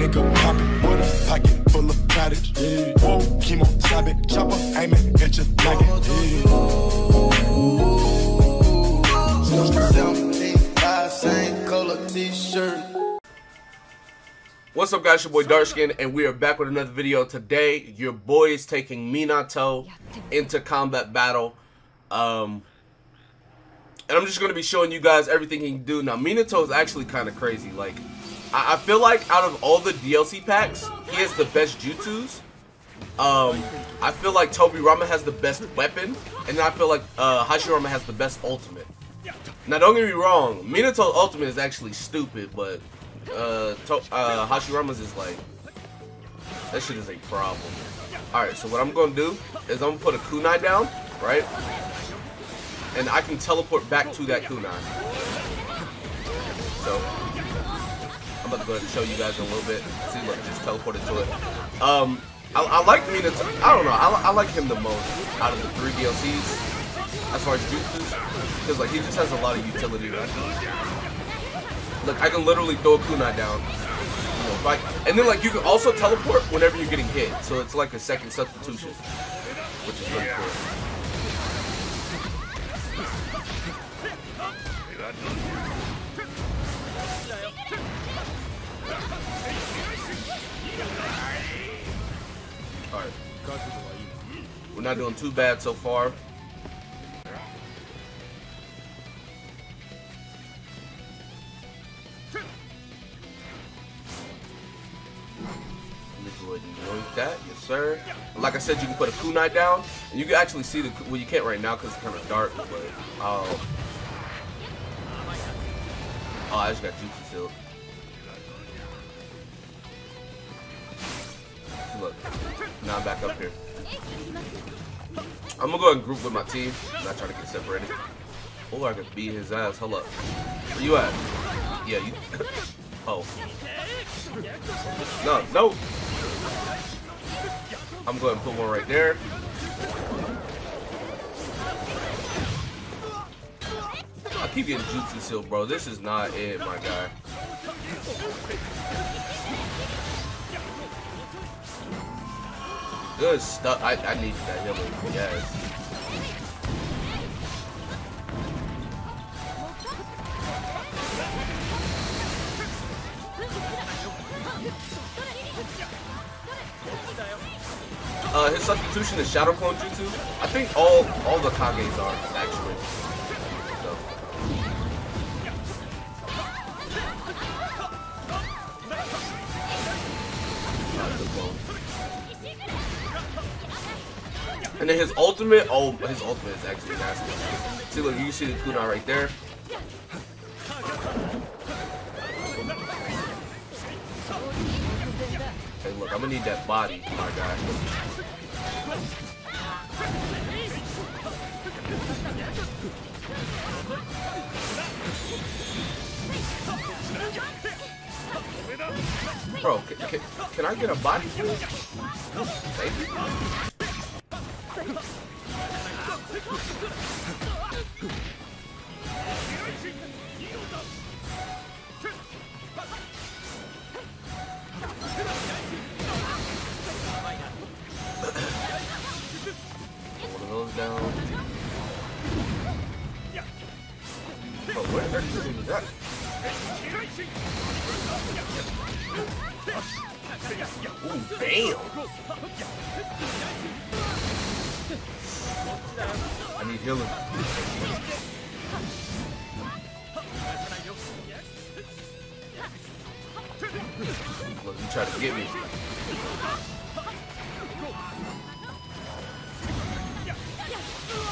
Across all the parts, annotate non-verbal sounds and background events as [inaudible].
nigga poppin' with a pocket full of cottage. Yeah. Whoa, chemo, stop it, chopper, aiming your noggin. What's up guys, your boy Darkskin, and we are back with another video. Today, your boy is taking Minato into combat battle. Um, and I'm just going to be showing you guys everything he can do. Now, Minato is actually kind of crazy. Like, I, I, feel like out of all the DLC packs, he has the best jutsus. Um, I feel like Toby Tobirama has the best weapon, and I feel like uh, Hashirama has the best ultimate. Now, don't get me wrong, Minato's ultimate is actually stupid, but uh, to uh, Hashirama's is like, that shit is a problem. Alright, so what I'm to do is I'm to put a kunai down, right? And I can teleport back to that kunai. So, I'm about to go ahead and show you guys in a little bit. See, look, just teleported to it. Um, I, I like Minato. I don't know. I, I like him the most out of the three DLCs as far as jutsus, because like he just has a lot of utility. Look, I can literally throw a kunai down. And then like you can also teleport whenever you're getting hit, so it's like a second substitution, which is really cool. Not doing too bad so far. that, yes sir. Like I said, you can put a kunai down, and you can actually see the. Well, you can't right now because it's kind of dark, but oh, oh, I just got jutsu sealed. Look, now I'm back up here. I'm gonna go and group with my team. I'm not trying to get separated. Oh, I can beat his ass. Hold up. Where you at? Yeah, you. [coughs] oh. No, no. I'm going to put one right there. I keep getting jutsu seal, bro. This is not it, my guy. Good stuff. I, I need that healing. Yes. Uh, his substitution is Shadow Clone Jutsu. I think all all the Kages are actually. And then his ultimate, oh, his ultimate is actually nasty. See, look, you see the kunai right there. Hey, look, I'm gonna need that body, my guy. Bro, can, can, can, I get a body? Thank you. Damn! I need healing. Try to get me.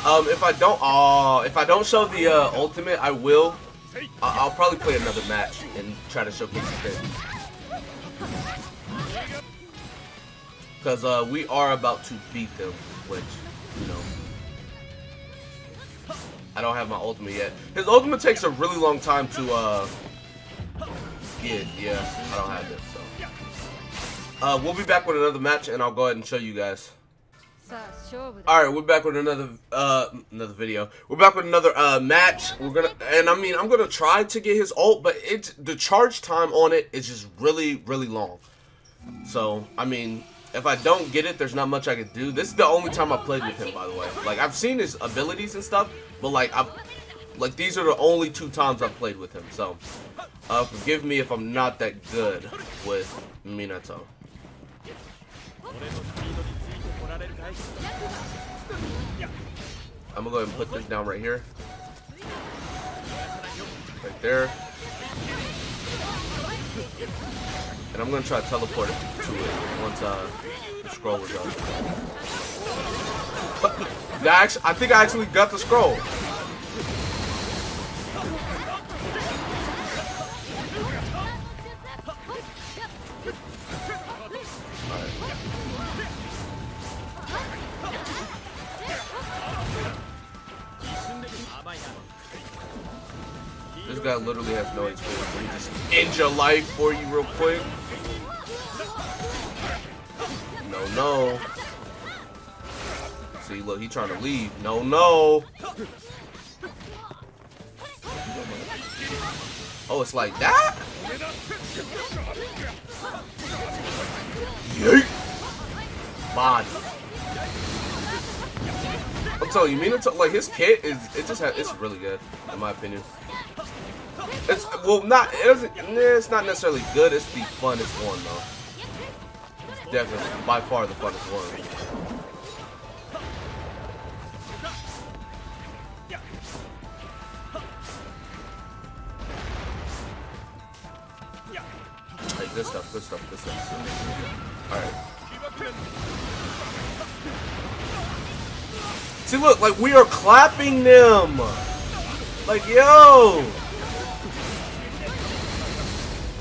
Um, if I don't, uh, if I don't show the uh, ultimate, I will. I'll probably play another match and try to showcase it. Because uh, we are about to beat them, which, you know, I don't have my ultimate yet. His ultimate takes a really long time to uh, get. Yeah, I don't have it, so. Uh, we'll be back with another match, and I'll go ahead and show you guys. Alright, we're back with another uh another video. We're back with another uh match. We're gonna and I mean I'm gonna try to get his ult, but it's the charge time on it is just really, really long. So, I mean, if I don't get it, there's not much I can do. This is the only time I played with him, by the way. Like, I've seen his abilities and stuff, but like, I've... like these are the only two times I've played with him. So, uh, forgive me if I'm not that good with Minato. I'm gonna go ahead and put this down right here. Right there. And I'm gonna try to teleport it to it once uh, the scroll is up. [laughs] I think I actually got the scroll. This guy literally has no experience. He just end your life for you real quick. No, no. See, look, he trying to leave. No, no. Oh, it's like that? Yeet. Body. I'm telling you, Minato, like his kit is, it just has, it's really good, in my opinion. It's well, not it doesn't. It's not necessarily good. It's the funnest one though. It's definitely by far the funnest one. Hey, good stuff, good stuff, good stuff. Alright. See, look, like, we are clapping them! Like, yo!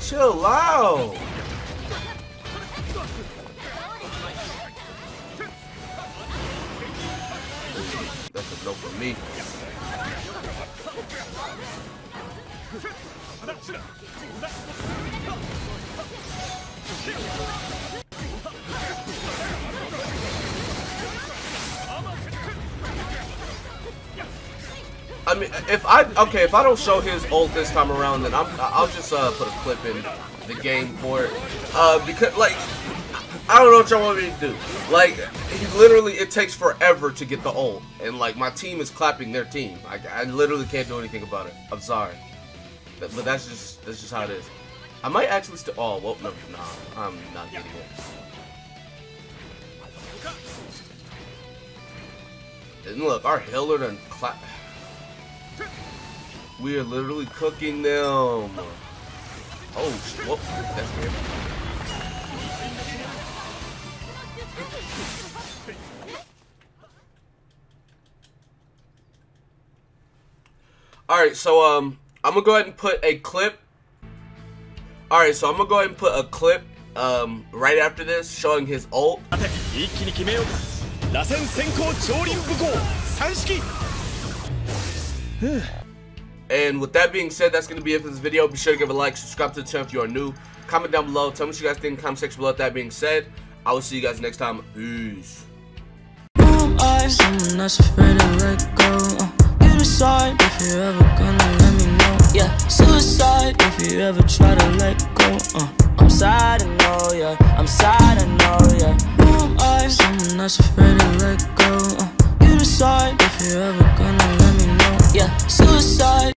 Chill out. That's a no for me. I mean, if I okay, if I don't show his ult this time around, then I'm I'll just uh, put a clip in the game for it. Uh, because like I don't know what y'all want me to do. Like he literally, it takes forever to get the ult, and like my team is clapping their team. I, I literally can't do anything about it. I'm sorry, but, but that's just that's just how it is. I might actually still. Oh, well, no, nah, I'm not getting it. And look, our healer done clap. We are literally cooking them. Oh, whoop, that's weird. Alright, so um, I'm gonna go ahead and put a clip. Alright, so I'm gonna go ahead and put a clip um, right after this showing his ult. And with that being said, that's going to be it for this video. Be sure to give a like, subscribe to the channel if you are new. Comment down below. Tell me what you guys think in the comment section below. With that being said, I will see you guys next time. Peace. Uh, you. Yeah, suicide if you ever try to let go. Uh, I'm sad, I know, yeah. I'm sad, I know, yeah. Who am I? Someone that's afraid to let go. Uh, you decide if you're ever gonna let me know. Yeah, suicide.